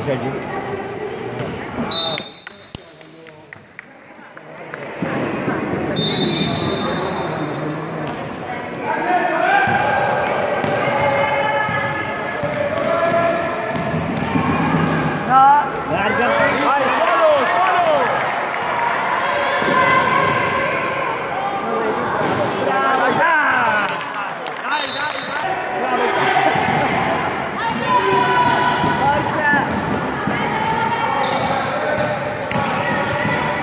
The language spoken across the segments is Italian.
Bravo Sergio. No, Larga. Vai, solo, solo. non vedi, bravo, bravo. Ah! Dai, dai, dai. Bravo, Forza!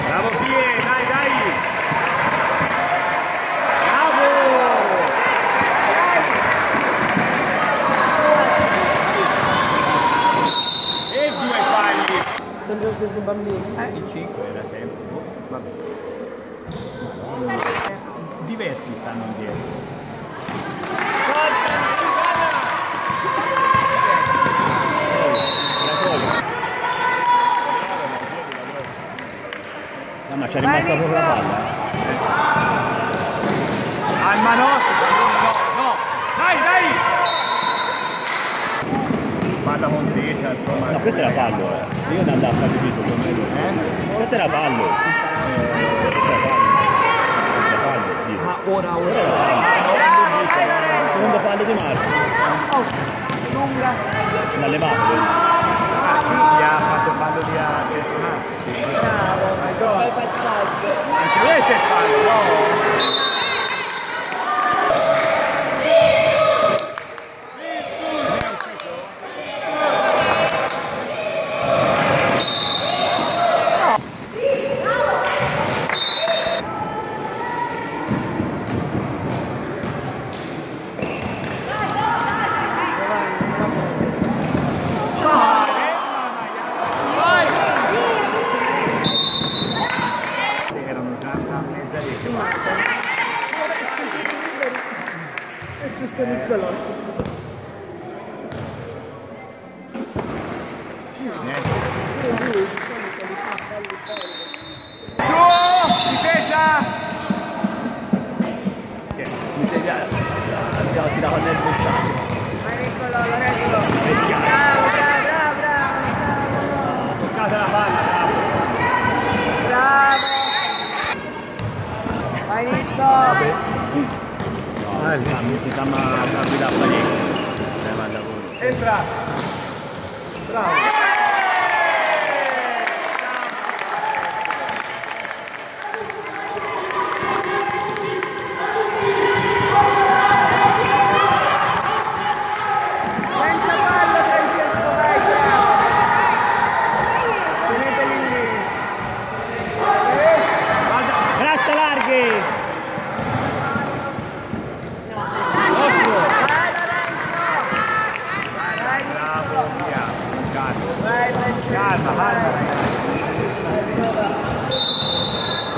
Bravo Pie, dai, dai. Bravo. E due falli. Sempre lo stesso bambino. Eh, il 5 era sempre. Oh, vabbè. Diversi stanno dietro. No, ma c'è rimasta proprio la palla. Alma no, no, no, dai, dai! Palla contesa, insomma. No, questo era fallo, eh. Io non andavo a fare capito con me. Eh? Questo era fallo. Eh, questo era fallo. Questo era fallo, dico. Ma ora, ora era fallo. Bravo, dai Lorenzo! Secondo fallo di Marco. Oh, lunga. L'ha levato. Ah sì, gli ha fatto fallo di a centronato. Sì. Bravo, bel passaggio. Anche questo è il fallo, no? Si sta- si sta ma a guidare parecchio. Eh, pure. Entra! Bravo!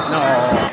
No!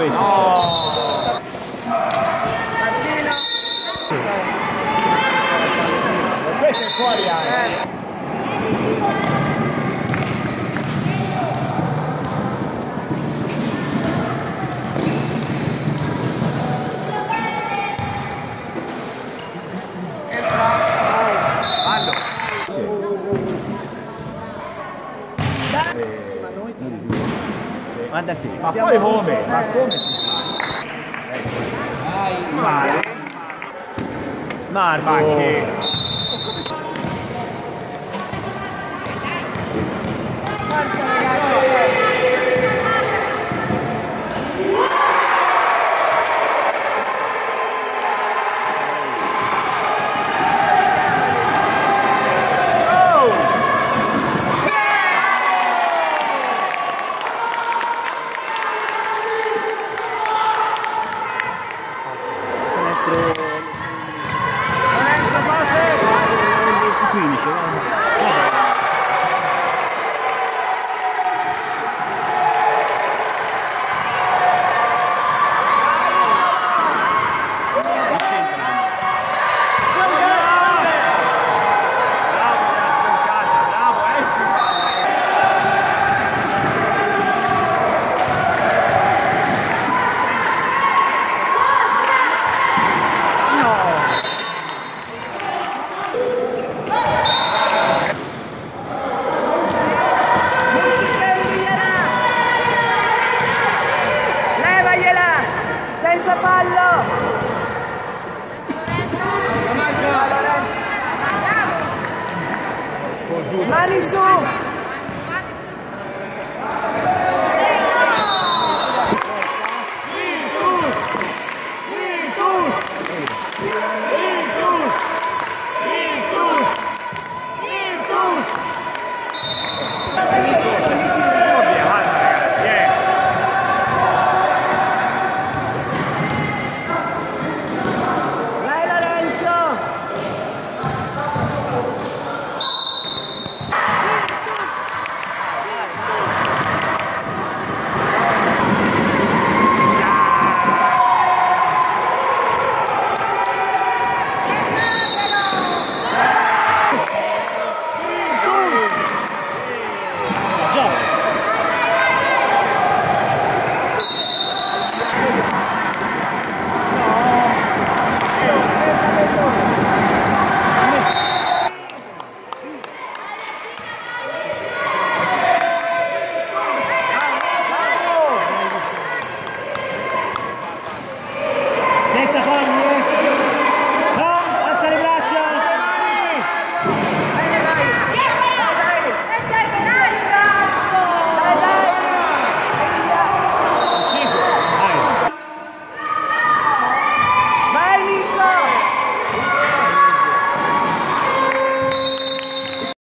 questo. Martino. Questo è fuori anche. Guarda qui. Ma poi come? Ma come si fa? Marco. Ma che? Forza ragazzi! Alisson!